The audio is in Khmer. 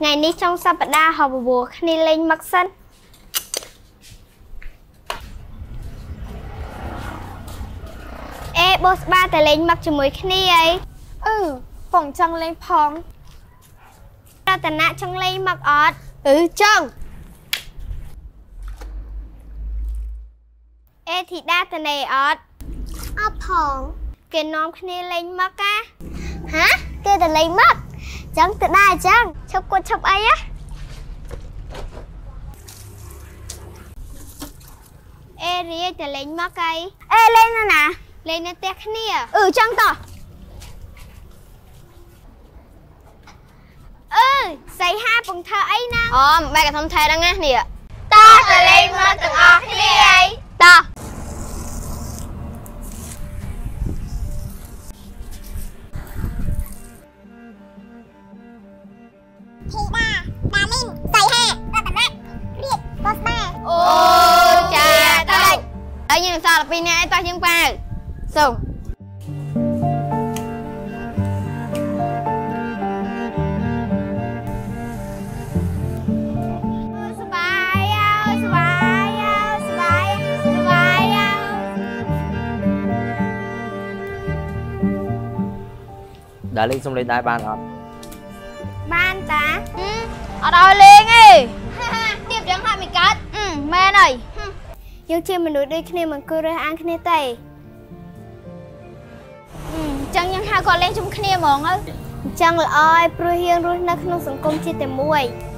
ថ្ងៃនេះចុងសប្តាហ៍ហៅបបួលគ្នាលេងមកសិនអេបូស្បាតែលេងមកជាមួយគ្នាអីអឺពងចង់លេងផងរតនៈចង់លេងមកអត់អឺចង់អេធីតាតនេអត់អត់ផងគេនាំគ្នាលេងមកអាហាគេទៅលេងមក ចឹងទៅដែរចឹងឈប់គាត់ឈប់អីហ៎អេរីទៅលេងមកអីអេលេងនៅណាលេងនៅផ្ទះគ្នាអឺចឹងតោះអឺសៃហាពងធ្វើអីណាអូបែកកធំថែហ្នឹងណានេះតោះទៅលេងមកទាំងអស់គ្នាអីតោះ ធីតាដាមីនសៃហារតនៈរៀបបោះស្បាអូចាទៅហើយយើងសល់ពីរនាក់ឯងតោះយើងប៉ាវសូមសបាយអើសបាយអើសបាយសបាយអើដើរលេងសុំលេងដែរបានអត់ បានតាអត់ឲ្យលេងទេទៀបយ៉ាងហាក់មិនកើតអឺមែនហើយយើងជាមនុស្សដូចគ្នាមិនគួររើសអើងគ្នាទេចឹងយើងហៅគាត់លេងជុំគ្នាហ្មងទៅអញ្ចឹងល្អហើយព្រោះយើងរស់នៅក្នុងសង្គមជាតិតែមួយអ